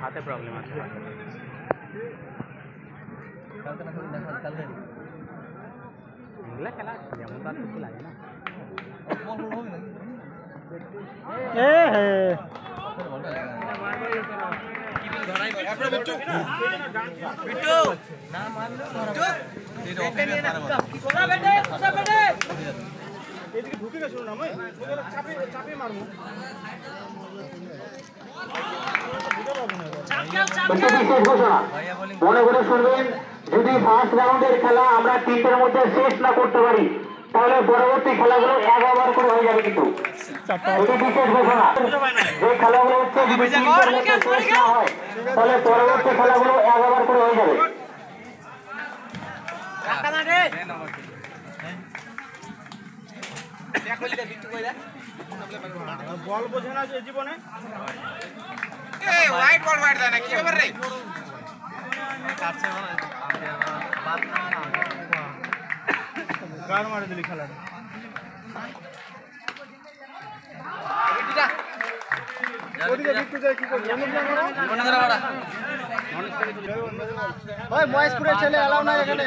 হাতে প্রবলেম আছে। এগুলো খেলা যেমন তার কিছু লাগে না। এ হে। এদিকে ঢুকে গেছিল না চাপিয়ে মারবো। একটা বিশেষ ঘোষণা মনে করে শুনবেন যদি ফার্স্ট রাউন্ডের খেলা আমরা তিনটের মধ্যে শেষ না করতে পারি তাহলে পরবর্তী খেলাগুলো এক ওভার করে হয়ে যাবে কিন্তু। এটি বিশেষ ঘোষণা। যে খেলাগুলো হচ্ছে যদি তিনটের মধ্যে শেষ না হয় তাহলে পরবর্তী খেলাগুলো এক ওভার করে হয়ে যাবে। বল বোঝে না যে জীবনে গার মারে দিলি খেলাটা ওদিকে বিট্টু যায় কি করবি ওই মহেশপুরের ছেলে এলাও না এখানে।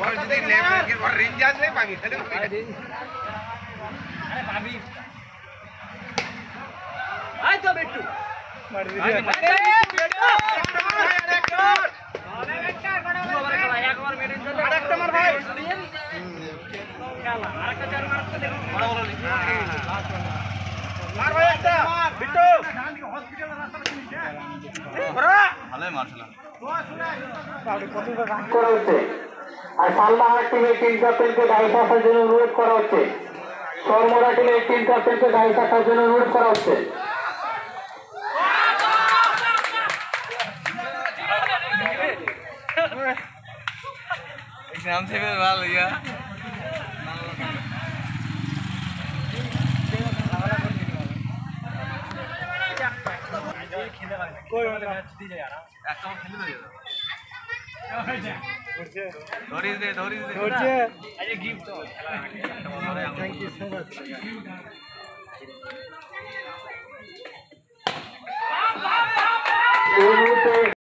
ওর যদি লেভেল ওর রেঞ্জ আসলে পাবি তাহলে আরে পাবি আয় তো বেটু মারবি রে আরেকটা মার ভাই আরেকটা চার মারতে দেখো বড় বড় মার ভাই একটা বিট্টু হসপিটালের রাস্তা করা হচ্ছে। আর সালমাহার টিমের টিম ক্যাপ্টেনকে গাড়ি আসার জন্য অনুরোধ করা হচ্ছে। সরমরা টিমের টিম ক্যাপ্টেনকে গাড়ি আসার জন্য অনুরোধ করা হচ্ছে। Thank you so much